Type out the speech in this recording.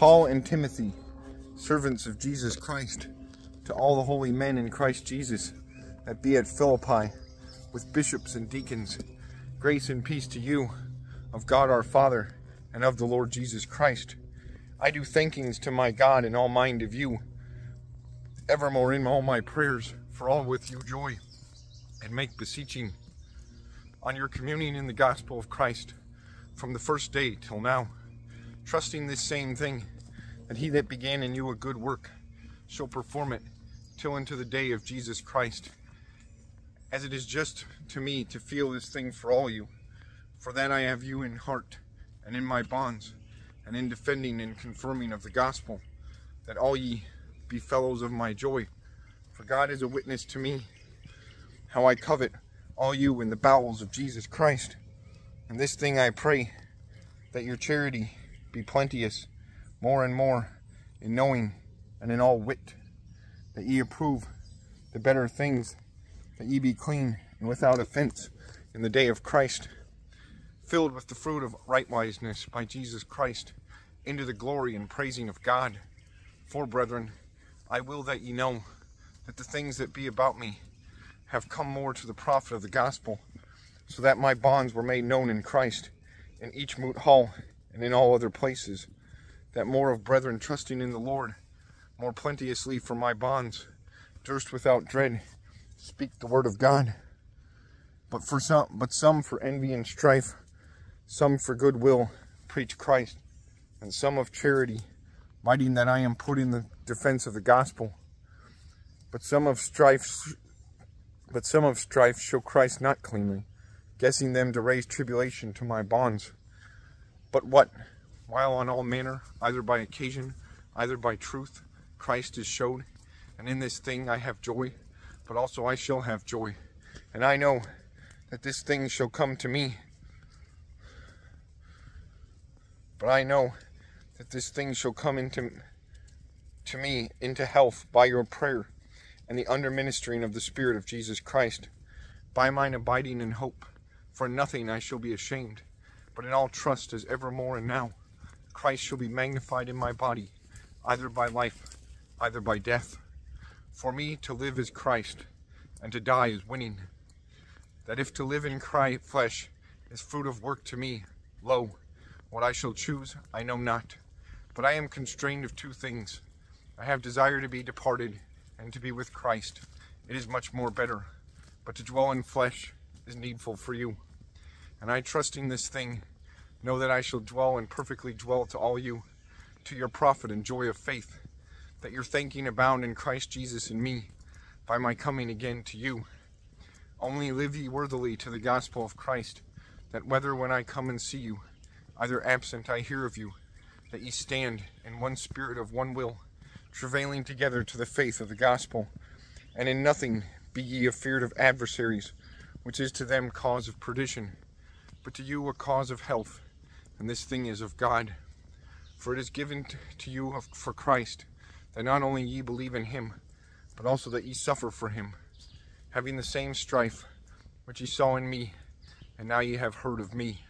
Paul and Timothy, servants of Jesus Christ, to all the holy men in Christ Jesus that be at Philippi, with bishops and deacons, grace and peace to you, of God our Father, and of the Lord Jesus Christ. I do thankings to my God in all mind of you, evermore in all my prayers, for all with you joy, and make beseeching on your communion in the gospel of Christ from the first day till now, trusting this same thing, that he that began in you a good work shall perform it till unto the day of Jesus Christ. As it is just to me to feel this thing for all you, for that I have you in heart and in my bonds, and in defending and confirming of the gospel, that all ye be fellows of my joy. For God is a witness to me, how I covet all you in the bowels of Jesus Christ. And this thing I pray, that your charity be plenteous more and more in knowing and in all wit, that ye approve the better things, that ye be clean and without offense in the day of Christ, filled with the fruit of rightwiseness by Jesus Christ, into the glory and praising of God. For, brethren, I will that ye know that the things that be about me have come more to the profit of the gospel, so that my bonds were made known in Christ, in each moot hall and in all other places, that more of brethren trusting in the Lord, more plenteously for my bonds, durst without dread speak the word of God. But for some, but some for envy and strife, some for goodwill preach Christ, and some of charity, minding that I am put in the defense of the gospel. But some of strife but some of strife show Christ not cleanly, guessing them to raise tribulation to my bonds. But what, while on all manner, either by occasion, either by truth, Christ is showed, and in this thing I have joy, but also I shall have joy. And I know that this thing shall come to me. But I know that this thing shall come into to me into health by your prayer and the underministering of the Spirit of Jesus Christ, by mine abiding in hope. For nothing I shall be ashamed, but in all trust as evermore and now, Christ shall be magnified in my body, either by life, either by death. For me to live is Christ, and to die is winning. That if to live in Christ flesh is fruit of work to me, lo, what I shall choose I know not. But I am constrained of two things. I have desire to be departed, and to be with Christ. It is much more better. But to dwell in flesh is needful for you. And I, trusting this thing, know that I shall dwell and perfectly dwell to all you, to your profit and joy of faith, that your thanking abound in Christ Jesus in me, by my coming again to you. Only live ye worthily to the gospel of Christ, that whether when I come and see you, either absent I hear of you, that ye stand in one spirit of one will, travailing together to the faith of the gospel. And in nothing be ye afeared of adversaries, which is to them cause of perdition, but to you a cause of health. And this thing is of God. For it is given to you for Christ, that not only ye believe in him, but also that ye suffer for him, having the same strife which ye saw in me, and now ye have heard of me.